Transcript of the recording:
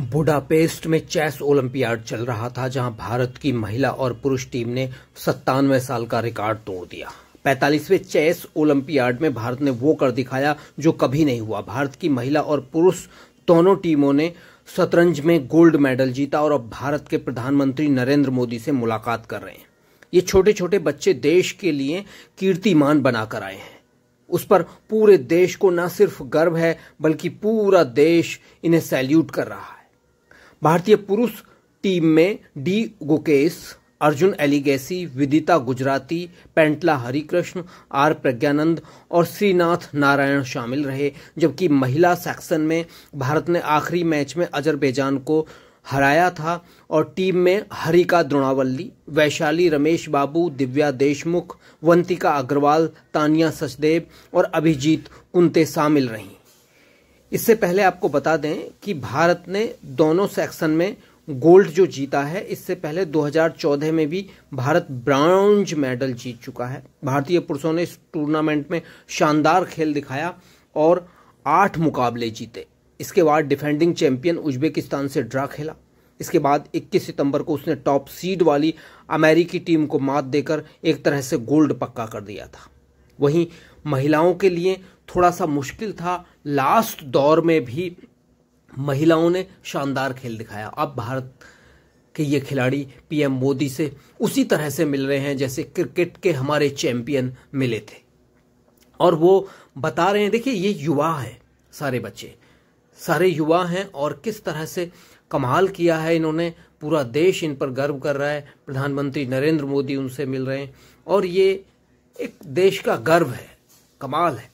Budapest में chess olympiad चल रहा था, जहाँ भारत की महिला और पुरुष टीम ने सत्तानवे साल का रिकॉर्ड तोड़ दिया। पैंतालीसवें चेस ओलंपियाड में भारत ने वो कर दिखाया जो कभी नहीं हुआ। भारत की महिला और पुरुष दोनों टीमों ने शतरंज में गोल्ड मेडल जीता और अब भारत के प्रधानमंत्री नरेंद्र मोदी से मुलाकात कर रहे हैं। ये छोटे छोटे बच्चे देश के लिए कीर्तिमान बनाकर आए हैं। उस पर पूरे देश को न सिर्फ़ गर्व है, बल्कि पूरा देश इन्हें सैल्यूट कर रहा है। भारतीय पुरुष टीम में डी गुकेश, अर्जुन एलिगेसी, विदिता गुजराती, पेंटला हरिकृष्ण, आर प्रज्ञानंद और श्रीनाथ नारायण शामिल रहे, जबकि महिला सेक्शन में भारत ने आखिरी मैच में अजरबैजान को हराया था और टीम में हरिका द्रोणावल्ली, वैशाली रमेश बाबू, दिव्या देशमुख, वंतिका अग्रवाल, तानिया सचदेव और अभिजीत कुंते शामिल रहीं। इससे पहले आपको बता दें कि भारत ने दोनों सेक्शन में गोल्ड जो जीता है, इससे पहले 2014 में भी भारत ब्राउंज मेडल जीत चुका है। भारतीय पुरुषों ने इस टूर्नामेंट में शानदार खेल दिखाया और आठ मुकाबले जीते। इसके बाद डिफेंडिंग चैंपियन उज्बेकिस्तान से ड्रा खेला। इसके बाद 21 सितंबर को उसने टॉप सीड वाली अमेरिकी टीम को मात देकर एक तरह से गोल्ड पक्का कर दिया था। वहीं महिलाओं के लिए थोड़ा सा मुश्किल था। लास्ट दौर में भी महिलाओं ने शानदार खेल दिखाया। अब भारत के ये खिलाड़ी पीएम मोदी से उसी तरह से मिल रहे हैं जैसे क्रिकेट के हमारे चैंपियन मिले थे। और वो बता रहे हैं, देखिए, ये युवा है सारे बच्चे। सारे युवा हैं और किस तरह से कमाल किया है इन्होंने। पूरा देश इन पर गर्व कर रहा है। प्रधानमंत्री नरेंद्र मोदी उनसे मिल रहे हैं। और ये एक देश का गर्व है कमाल है।